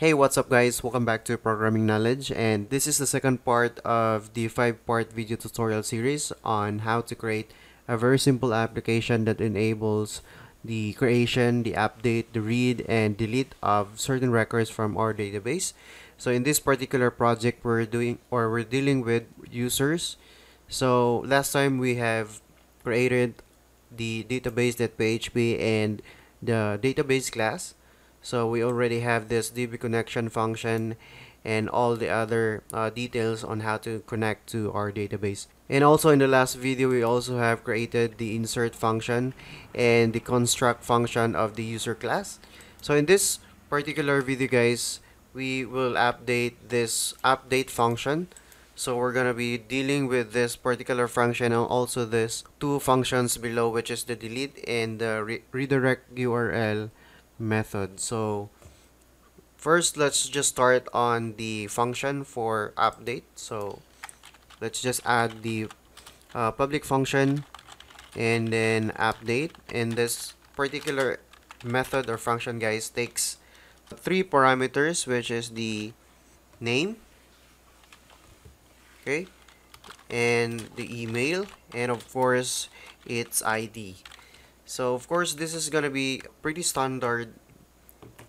Hey, what's up guys? Welcome back to Programming Knowledge and this is the second part of the 5-part video tutorial series on how to create a very simple application that enables the creation, the update, the read, and delete of certain records from our database. So in this particular project, we're doing or we're dealing with users. So last time we have created the database.php and the database class so we already have this DB connection function and all the other uh, details on how to connect to our database. And also in the last video, we also have created the insert function and the construct function of the user class. So in this particular video guys, we will update this update function. So we're going to be dealing with this particular function and also this two functions below which is the delete and the re redirect URL method. So first, let's just start on the function for update. So let's just add the uh, public function and then update. And this particular method or function, guys, takes three parameters, which is the name, okay, and the email, and of course, its ID. So of course this is gonna be pretty standard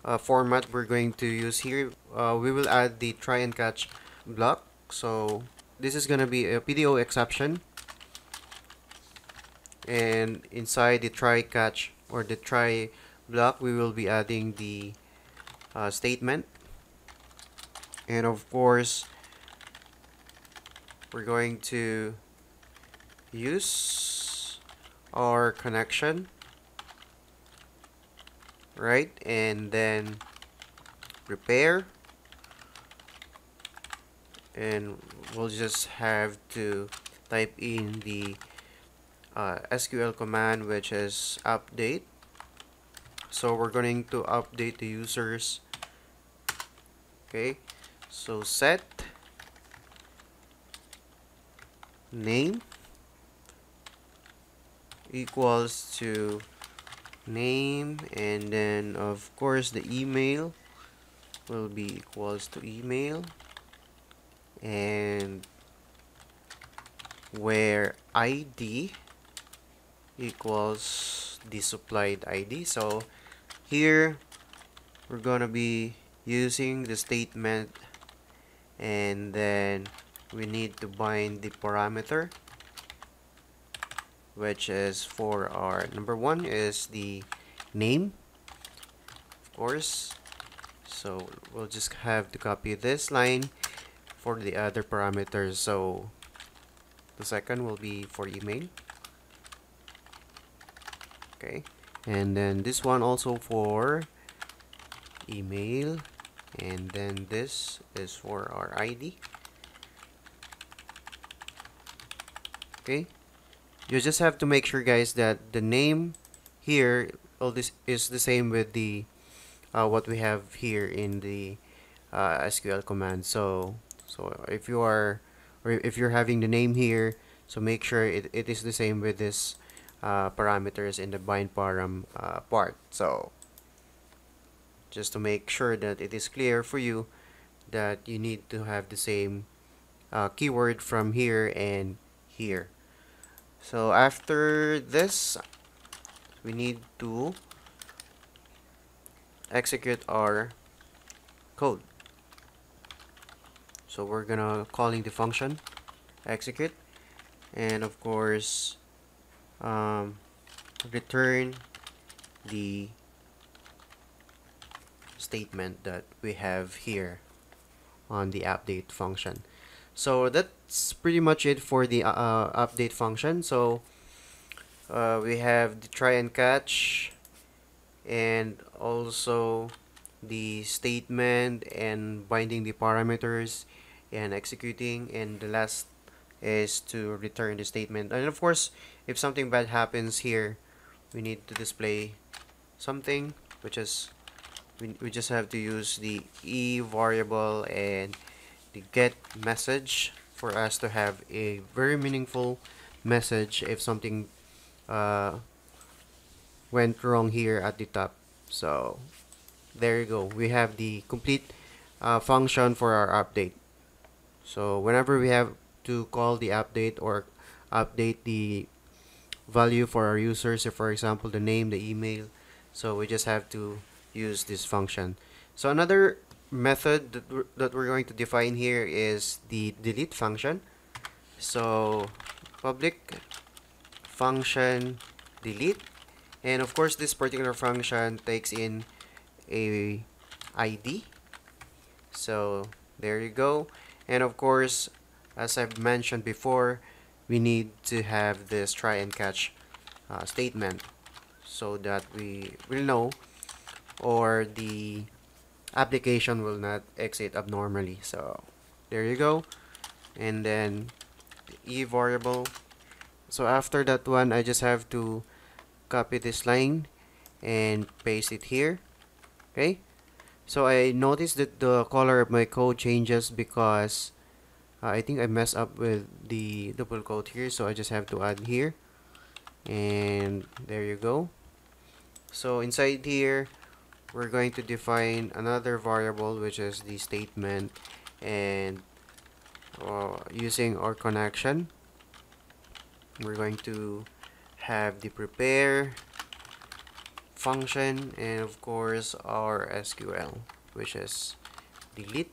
uh, format we're going to use here. Uh, we will add the try and catch block. So this is gonna be a PDO exception and inside the try catch or the try block we will be adding the uh, statement and of course we're going to use our connection right? And then prepare. And we'll just have to type in the uh, SQL command which is update. So we're going to update the users. Okay so set name equals to name and then of course the email will be equals to email. And where ID equals the supplied ID so here we're gonna be using the statement and then we need to bind the parameter which is for our number one is the name of course. So we'll just have to copy this line for the other parameters. So the second will be for email. Okay. And then this one also for email. And then this is for our ID okay you just have to make sure guys that the name here all this is the same with the uh, what we have here in the uh, SQL command. So so if you are or if you're having the name here so make sure it, it is the same with this uh, parameters in the bind param uh, part. So just to make sure that it is clear for you that you need to have the same uh, keyword from here and here so after this we need to execute our code. So we're gonna calling the function execute and of course um, return the statement that we have here on the update function so that's pretty much it for the uh, update function. So uh, we have the try and catch and also the statement and binding the parameters and executing. And the last is to return the statement. And of course if something bad happens here we need to display something which is we, we just have to use the e variable and the get message for us to have a very meaningful message if something uh, went wrong here at the top so there you go we have the complete uh, function for our update. So whenever we have to call the update or update the value for our users, if for example the name, the email, so we just have to use this function. So another method that we're, that we're going to define here is the delete function. So public function delete. And of course this particular function takes in a ID so there you go. And of course as I've mentioned before we need to have this try and catch uh, statement so that we will know or the application will not exit abnormally. So there you go. And then the e variable. So after that one I just have to copy this line and paste it here. Okay? So I noticed that the color of my code changes because uh, I think I messed up with the double quote here. So I just have to add here. And there you go. So inside here we're going to define another variable which is the statement and uh, using our connection. We're going to have the prepare function and of course our SQL which is delete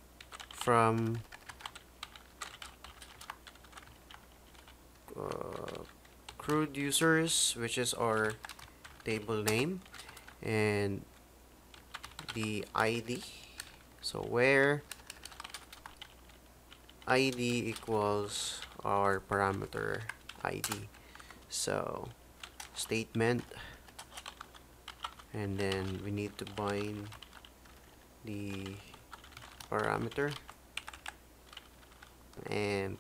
from uh, CRUD users which is our table name. And the ID so where ID equals our parameter ID so statement. And then we need to bind the parameter and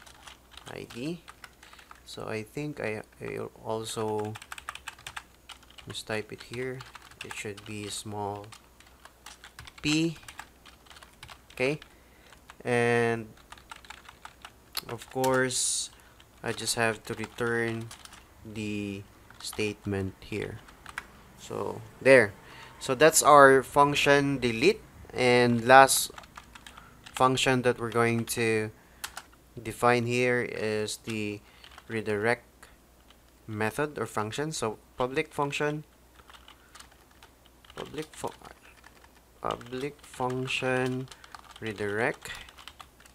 ID so I think I, I also mistype it here. It should be small p okay? And of course I just have to return the statement here. So there. So that's our function delete. And last function that we're going to define here is the redirect method or function. So public function. Public fu public function redirect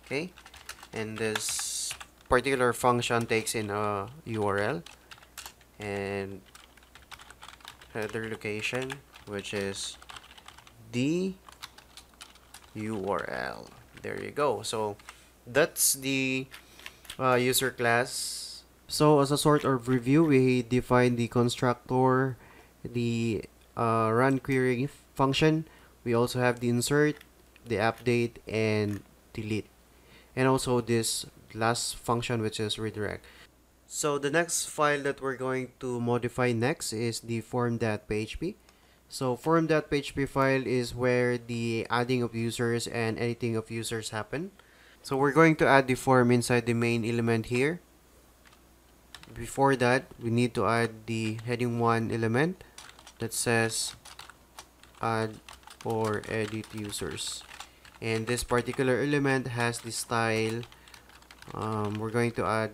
okay? And this particular function takes in a URL and header location which is the URL there you go. So that's the uh, user class. So as a sort of review we define the constructor the uh, run query function we also have the insert the update and delete and also this last function which is redirect so the next file that we're going to modify next is the form.php. So form.php file is where the adding of users and editing of users happen. So we're going to add the form inside the main element here. Before that, we need to add the heading 1 element that says add or edit users. And this particular element has the style. Um, we're going to add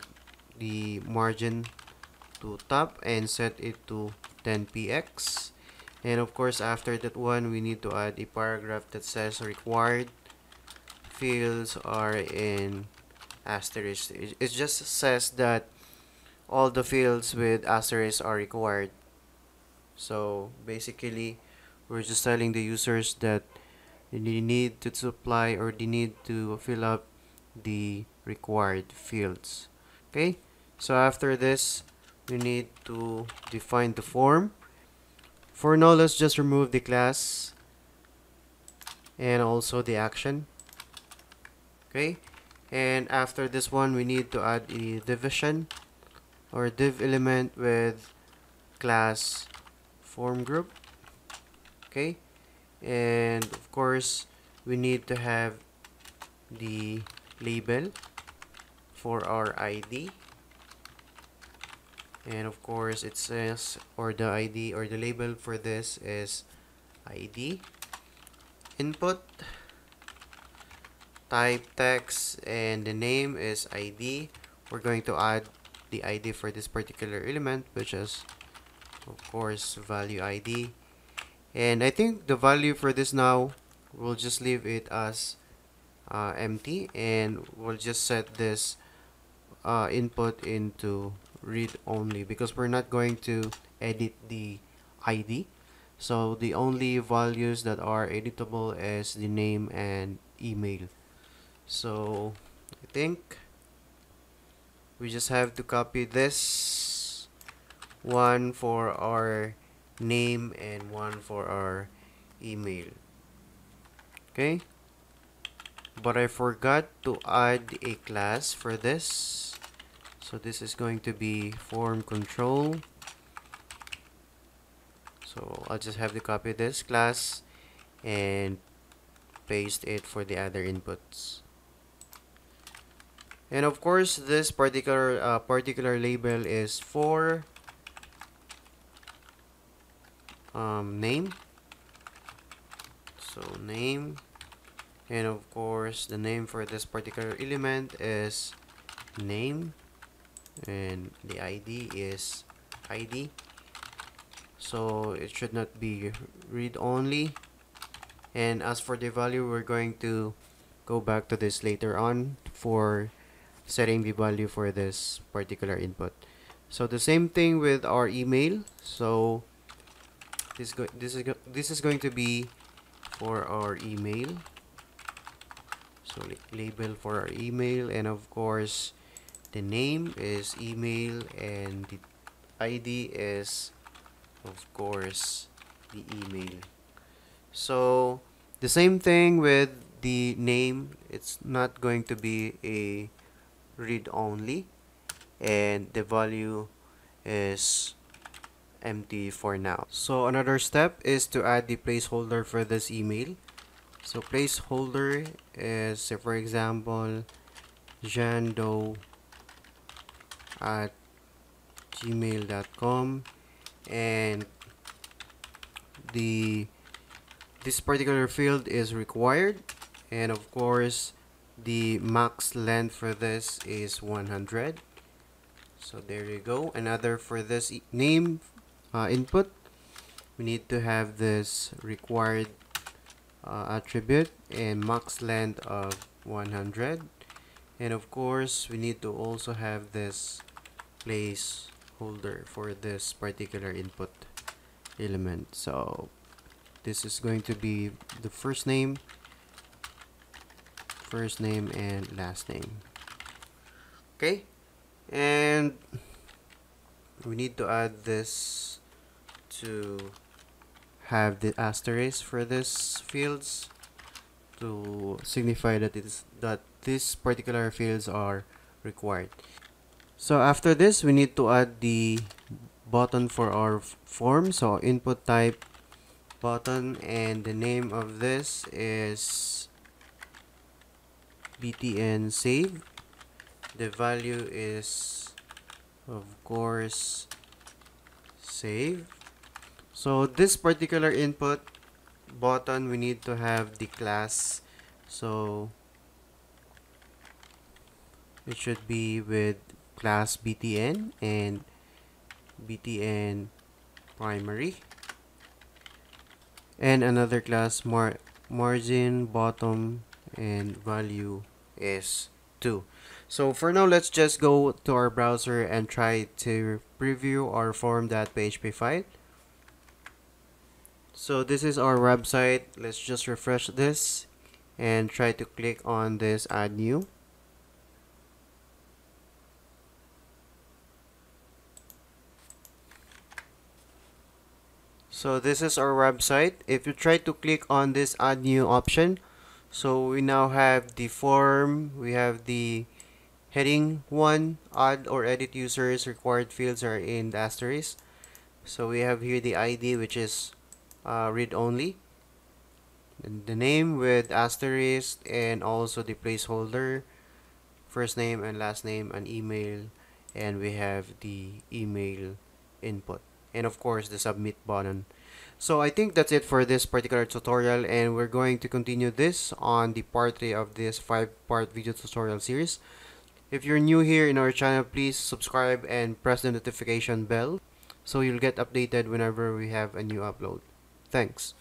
the margin to top and set it to 10px and of course after that one we need to add a paragraph that says required fields are in asterisk it just says that all the fields with asterisk are required so basically we're just telling the users that they need to supply or they need to fill up the required fields. Okay? So after this we need to define the form. For now let's just remove the class and also the action. Okay? And after this one we need to add a division or div element with class form group okay? And of course we need to have the label for our ID and of course it says or the ID or the label for this is ID input type text and the name is id we're going to add the id for this particular element which is of course value id and I think the value for this now we'll just leave it as uh, empty and we'll just set this uh, input into read only because we're not going to edit the ID so the only values that are editable is the name and email. So I think we just have to copy this one for our name and one for our email. Okay? But I forgot to add a class for this. So this is going to be form control. So I'll just have to copy this class and paste it for the other inputs. And of course this particular uh, particular label is for um, name. So name. And of course the name for this particular element is name. And the ID is ID so it should not be read only. And as for the value we're going to go back to this later on for setting the value for this particular input. So the same thing with our email. So this go this is go this is going to be for our email. So label for our email and of course the name is email and the ID is of course the email. So the same thing with the name. It's not going to be a read only and the value is empty for now. So another step is to add the placeholder for this email. So placeholder is for example jando at gmail.com and the this particular field is required. And of course the max length for this is 100 so there you go. Another for this e name uh, input. We need to have this required uh, attribute and max length of 100 and of course we need to also have this placeholder for this particular input element. So this is going to be the first name first name and last name. Okay? And we need to add this to have the asterisk for this fields to signify that it is that these particular fields are required. So after this we need to add the button for our form. So input type button and the name of this is btn save. The value is of course save so this particular input button we need to have the class. So it should be with class btn and btn primary. And another class mar margin bottom and value is 2 so for now let's just go to our browser and try to preview our form.php file so this is our website. Let's just refresh this and try to click on this add new. So this is our website. If you try to click on this add new option so we now have the form we have the heading 1 add or edit users required fields are in the asterisk. So we have here the id which is uh, read only the name with asterisk and also the placeholder first name and last name and email and we have the email input and of course the submit button So I think that's it for this particular tutorial and we're going to continue this on the part 3 of this 5 part video tutorial series. If you're new here in our channel, please subscribe and press the notification bell so you'll get updated whenever we have a new upload. Thanks.